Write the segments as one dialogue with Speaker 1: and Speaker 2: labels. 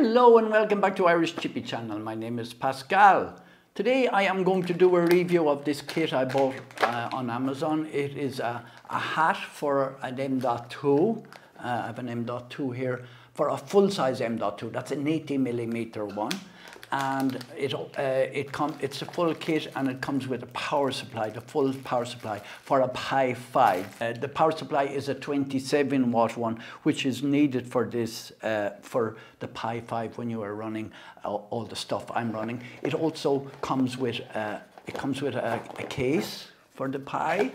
Speaker 1: Hello and welcome back to Irish Chippy channel. My name is Pascal. Today I am going to do a review of this kit I bought uh, on Amazon. It is a, a hat for an M.2. Uh, I have an M.2 here for a full-size M.2. That's an 80 millimeter one and it, uh, it com it's a full kit and it comes with a power supply, the full power supply for a Pi 5. Uh, the power supply is a 27 watt one which is needed for this, uh, for the Pi 5 when you are running all, all the stuff I'm running. It also comes with, uh, it comes with a, a case for the Pi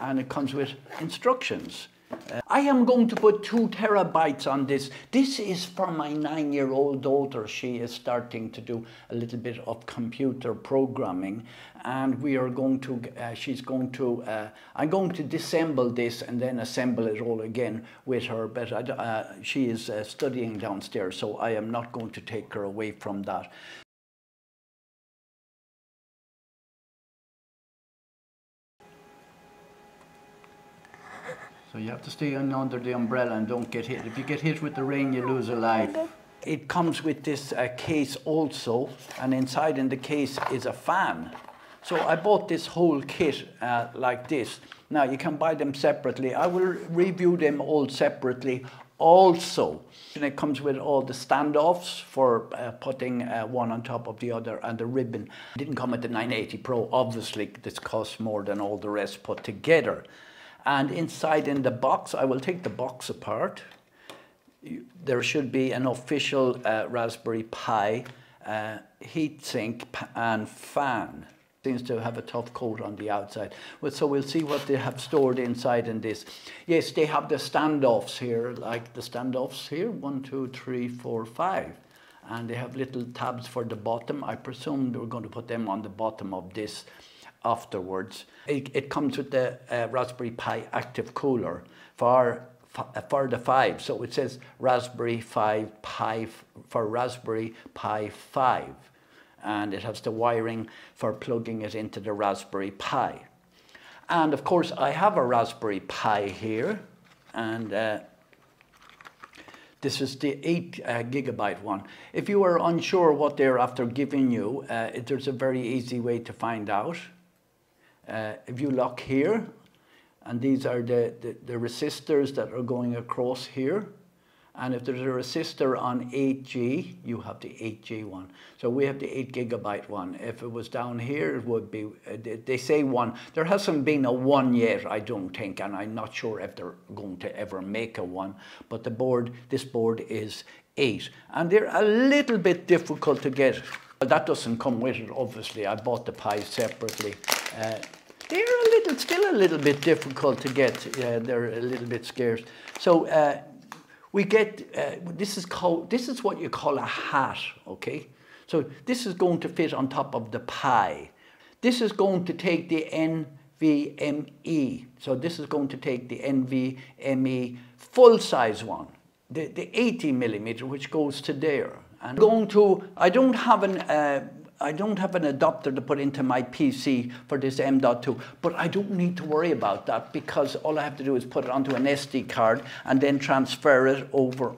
Speaker 1: and it comes with instructions. Uh, I am going to put two terabytes on this. This is for my nine-year-old daughter. She is starting to do a little bit of computer programming and we are going to, uh, she's going to, uh, I'm going to disassemble this and then assemble it all again with her, but uh, she is uh, studying downstairs, so I am not going to take her away from that. So you have to stay under the umbrella and don't get hit. If you get hit with the rain, you lose a life. It comes with this uh, case also, and inside in the case is a fan. So I bought this whole kit uh, like this. Now you can buy them separately. I will review them all separately also. And it comes with all the standoffs for uh, putting uh, one on top of the other and the ribbon. It didn't come with the 980 Pro, obviously this costs more than all the rest put together. And inside in the box, I will take the box apart. There should be an official uh, Raspberry Pi uh, heatsink and fan. Seems to have a tough coat on the outside. Well, so we'll see what they have stored inside in this. Yes, they have the standoffs here, like the standoffs here, one, two, three, four, five. And they have little tabs for the bottom. I presume they are going to put them on the bottom of this afterwards. It, it comes with the uh, Raspberry Pi Active Cooler for for the 5. So it says Raspberry 5 Pi for Raspberry Pi 5. And it has the wiring for plugging it into the Raspberry Pi. And of course, I have a Raspberry Pi here. And uh, this is the 8 uh, gigabyte one. If you are unsure what they're after giving you, uh, there's a very easy way to find out. Uh, if you look here, and these are the, the, the, resistors that are going across here, and if there's a resistor on 8G, you have the 8G one. So we have the 8 gigabyte one. If it was down here, it would be, uh, they say one. There hasn't been a one yet, I don't think, and I'm not sure if they're going to ever make a one. But the board, this board is 8. And they're a little bit difficult to get. But that doesn't come with it, obviously. I bought the Pi separately. Uh, they're a little, still a little bit difficult to get. Uh, they're a little bit scarce. So uh, we get, uh, this is called, this is what you call a hat, okay? So this is going to fit on top of the Pi. This is going to take the NVMe. So this is going to take the NVMe full size one, the, the 80 millimeter, which goes to there. And going to, I don't have an, uh, I don't have an adapter to put into my PC for this M.2, but I don't need to worry about that because all I have to do is put it onto an SD card and then transfer it over.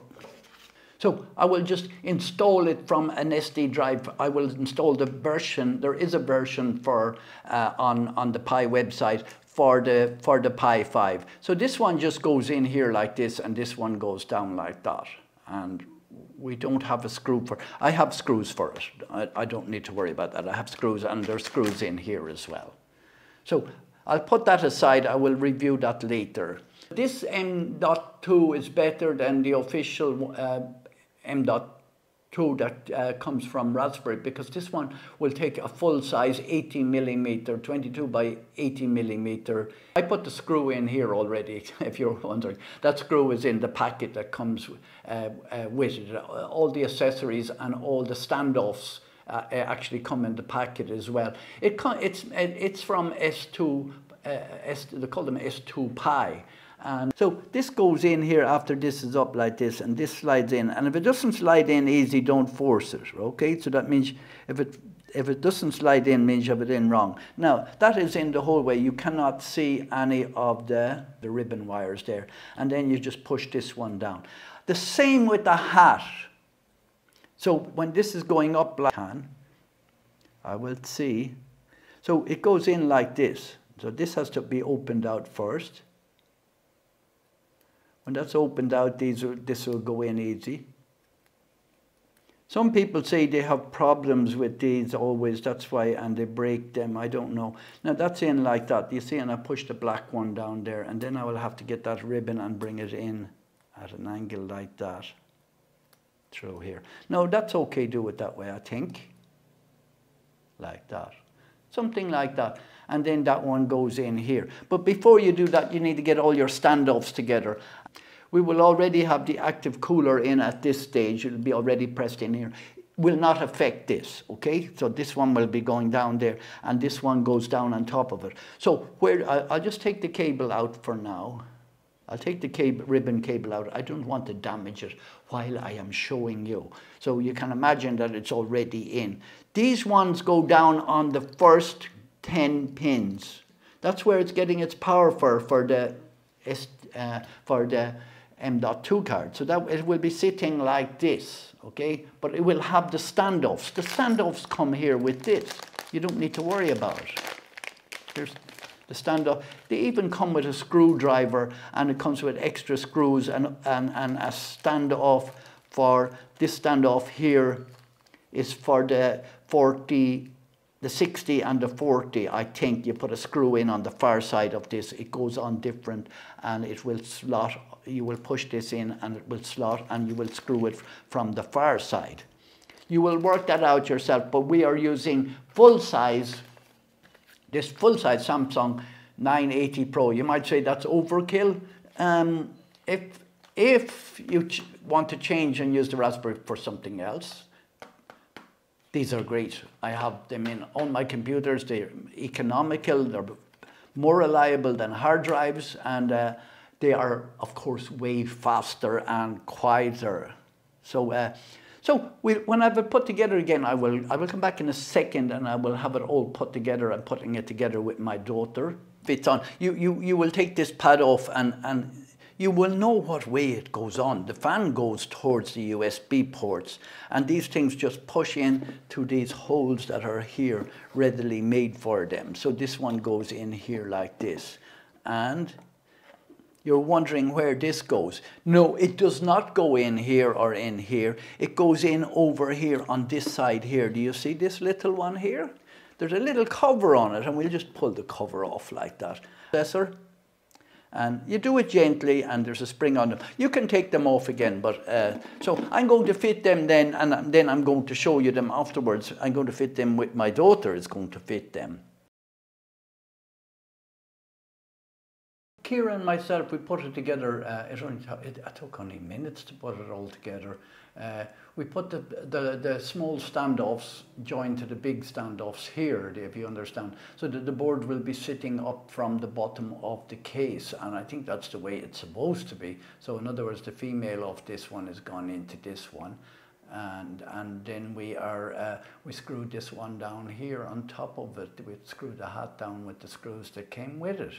Speaker 1: So I will just install it from an SD drive. I will install the version. There is a version for uh, on on the Pi website for the for the Pi 5. So this one just goes in here like this, and this one goes down like that, and we don't have a screw for, I have screws for it. I, I don't need to worry about that. I have screws and there's screws in here as well. So I'll put that aside. I will review that later. This M.2 is better than the official uh, M.2 tool that uh, comes from Raspberry because this one will take a full size 80 millimeter, 22 by 80 millimeter. I put the screw in here already, if you're wondering. That screw is in the packet that comes uh, uh, with it. All the accessories and all the standoffs uh, actually come in the packet as well. It it's, it's from S2, uh, S, they call them S2 Pi. And so this goes in here after this is up like this, and this slides in. And if it doesn't slide in easy, don't force it, okay? So that means if it if it doesn't slide in, means you have it in wrong. Now, that is in the whole way. You cannot see any of the, the ribbon wires there. And then you just push this one down. The same with the hat. So when this is going up like I will see. So it goes in like this. So this has to be opened out first. When that's opened out, these will, this will go in easy. Some people say they have problems with these always, that's why, and they break them, I don't know. Now that's in like that, you see, and I push the black one down there, and then I will have to get that ribbon and bring it in at an angle like that through here. No, that's okay, do it that way, I think. Like that. Something like that. And then that one goes in here. But before you do that, you need to get all your standoffs together. We will already have the active cooler in at this stage. It'll be already pressed in here. Will not affect this, okay? So this one will be going down there, and this one goes down on top of it. So where I'll just take the cable out for now. I'll take the cable, ribbon cable out. I don't want to damage it while I am showing you. So you can imagine that it's already in. These ones go down on the first 10 pins. That's where it's getting its power for, for the, uh, for the M.2 card. So that it will be sitting like this, okay? But it will have the standoffs. The standoffs come here with this. You don't need to worry about it. Here's the standoff. They even come with a screwdriver and it comes with extra screws and, and, and a standoff for this standoff here is for the 40 the 60 and the 40, I think you put a screw in on the far side of this, it goes on different and it will slot, you will push this in and it will slot and you will screw it from the far side. You will work that out yourself, but we are using full size, this full size Samsung 980 Pro. You might say that's overkill. Um, if, if you want to change and use the Raspberry for something else, these are great. I have them in on my computers. They're economical. They're more reliable than hard drives, and uh, they are, of course, way faster and quieter. So, uh, so we, when I've put together again, I will I will come back in a second, and I will have it all put together. I'm putting it together with my daughter. Fits on. You you you will take this pad off and and you will know what way it goes on. The fan goes towards the USB ports and these things just push in to these holes that are here readily made for them. So this one goes in here like this. And you're wondering where this goes. No, it does not go in here or in here. It goes in over here on this side here. Do you see this little one here? There's a little cover on it and we'll just pull the cover off like that. Professor? And you do it gently and there's a spring on them. You can take them off again, but uh, so I'm going to fit them then and then I'm going to show you them afterwards. I'm going to fit them with my daughter is going to fit them. Kira and myself, we put it together. Uh, it, only it, it took only minutes to put it all together. Uh, we put the, the, the small standoffs joined to the big standoffs here, if you understand. So that the board will be sitting up from the bottom of the case. And I think that's the way it's supposed to be. So in other words, the female of this one has gone into this one. And, and then we are, uh, we screwed this one down here on top of it. We screwed the hat down with the screws that came with it.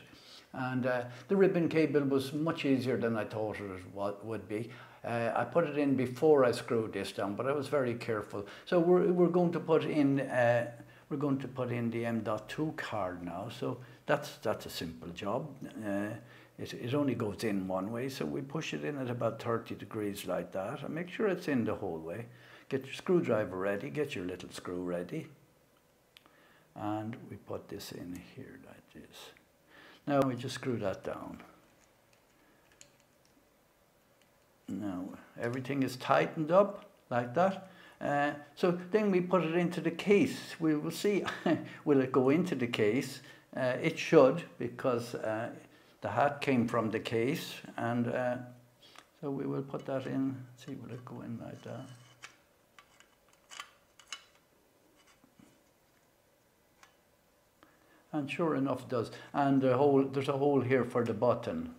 Speaker 1: And uh, the ribbon cable was much easier than I thought it would be. Uh, I put it in before I screwed this down, but I was very careful. So we're, we're going to put in uh, we're going to put in the M.2 card now. So that's that's a simple job. Uh, it, it only goes in one way, so we push it in at about 30 degrees like that, and make sure it's in the whole way. Get your screwdriver ready. Get your little screw ready, and we put this in here like this. Now we just screw that down. Now everything is tightened up like that. Uh, so then we put it into the case. We will see, will it go into the case? Uh, it should because uh, the hat came from the case and uh, so we will put that in, see will it go in like that. And sure enough it does. And the hole, there's a hole here for the button.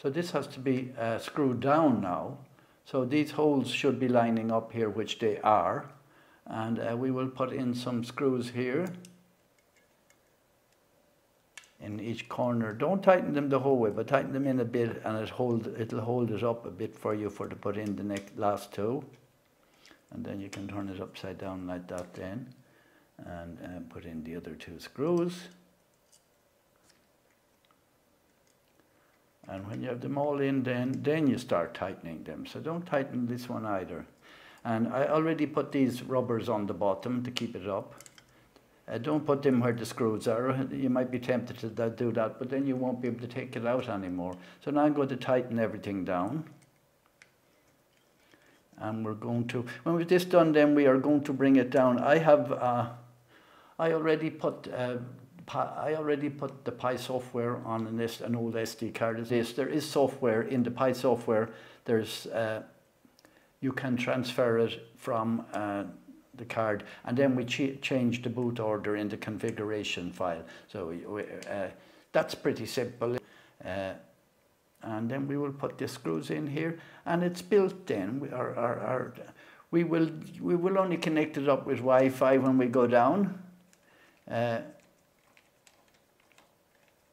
Speaker 1: So this has to be uh, screwed down now. So these holes should be lining up here, which they are. And uh, we will put in some screws here in each corner. Don't tighten them the whole way, but tighten them in a bit and it hold, it'll hold it up a bit for you for to put in the next, last two. and then you can turn it upside down like that then and uh, put in the other two screws. And when you have them all in, then, then you start tightening them. So don't tighten this one either. And I already put these rubbers on the bottom to keep it up. Uh, don't put them where the screws are. You might be tempted to do that, but then you won't be able to take it out anymore. So now I'm going to tighten everything down. And we're going to, when we've this done, then we are going to bring it down. I have, uh, I already put uh, I already put the Pi software on an, an old SD card. This there is software in the Pi software. There's uh, you can transfer it from uh, the card, and then we ch change the boot order in the configuration file. So we, uh, that's pretty simple. Uh, and then we will put the screws in here, and it's built in. We, we will we will only connect it up with Wi-Fi when we go down. Uh,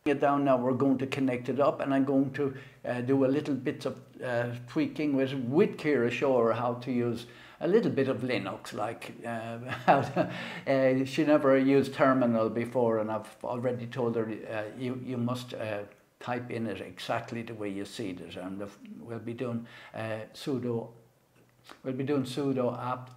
Speaker 1: it down now, we're going to connect it up and I'm going to uh, do a little bit of uh, tweaking with, with Kira, show how to use a little bit of Linux, like uh, uh, she never used terminal before and I've already told her uh, you, you must uh, type in it exactly the way you see it and we'll be doing sudo, we'll be doing sudo apt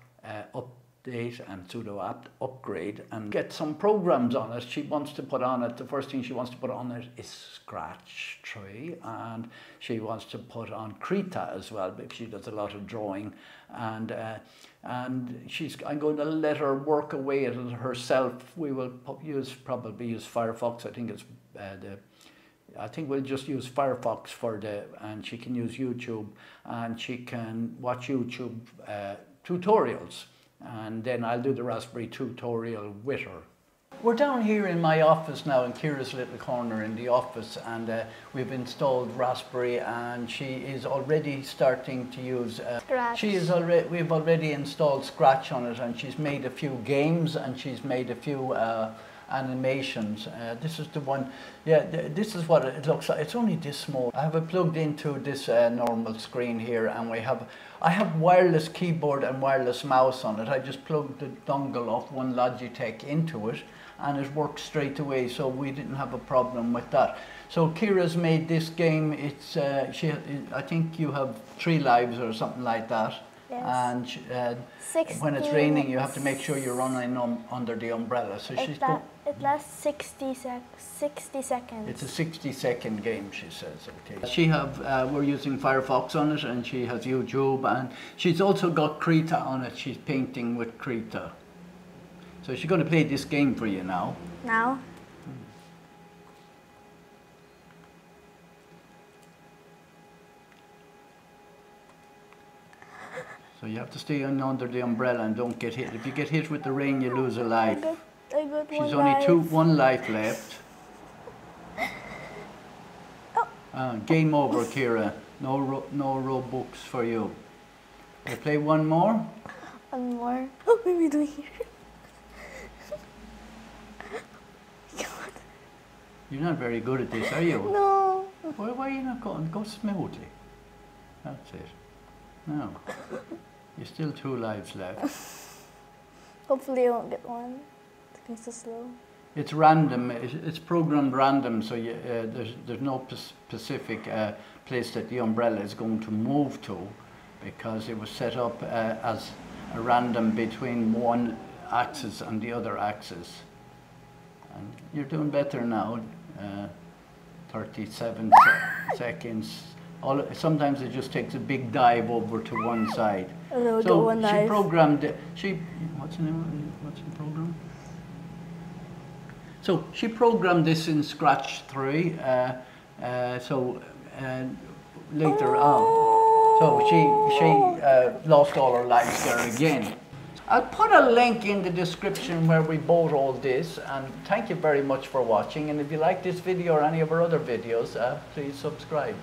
Speaker 1: up update and sudo apt upgrade and get some programs on it. She wants to put on it, the first thing she wants to put on it is Scratch 3 and she wants to put on Krita as well because she does a lot of drawing and uh, and she's I'm going to let her work away at it herself. We will use probably use Firefox. I think it's uh, the I think we'll just use Firefox for the, and she can use YouTube and she can watch YouTube uh, tutorials and then I'll do the Raspberry tutorial with her. We're down here in my office now in Kira's little corner in the office and uh, we've installed Raspberry and she is already starting to use uh,
Speaker 2: Scratch.
Speaker 1: She is already we've already installed Scratch on it and she's made a few games and she's made a few uh, animations. Uh, this is the one, yeah, th this is what it looks like. It's only this small. I have it plugged into this uh, normal screen here and we have, I have wireless keyboard and wireless mouse on it. I just plugged the dongle off one Logitech into it and it worked straight away so we didn't have a problem with that. So Kira's made this game, it's, uh, she, I think you have three lives or something like that.
Speaker 2: Yes.
Speaker 1: And uh, when it's raining, you have to make sure you're running um, under the umbrella. So
Speaker 2: it
Speaker 1: she's
Speaker 2: la it lasts 60, sec 60 seconds.
Speaker 1: It's a 60 second game, she says. Okay. She have uh, we're using Firefox on it, and she has YouTube, and she's also got Krita on it. She's painting with Krita. So she's going to play this game for you now.
Speaker 2: Now.
Speaker 1: So you have to stay under the umbrella and don't get hit. If you get hit with the rain, you lose a life.
Speaker 2: I got, I got
Speaker 1: She's only
Speaker 2: life.
Speaker 1: two, one life left.
Speaker 2: Oh.
Speaker 1: Uh, game over, Kira. No, ro no Robux for you. I play one more.
Speaker 2: One more. Oh, what are we doing here? God.
Speaker 1: You're not very good at this, are you?
Speaker 2: No.
Speaker 1: Why, why are you not going? Go smoothly. That's it. No. You're still two lives left.
Speaker 2: Hopefully I won't get one. It's so slow.
Speaker 1: It's random. It's, programmed random, so you, uh, there's there's no specific uh, place that the umbrella is going to move to, because it was set up uh, as a random between one axis and the other axis. And you're doing better now. Uh, 37 se seconds. All, sometimes it just takes a big dive over to one side. So
Speaker 2: one
Speaker 1: she
Speaker 2: dive.
Speaker 1: programmed it. She what's the name? What's the program? So she programmed this in Scratch 3. Uh, uh, so uh, later on, so she she uh, lost all her lives there again. I'll put a link in the description where we bought all this and thank you very much for watching and if you like this video or any of our other videos uh, please subscribe.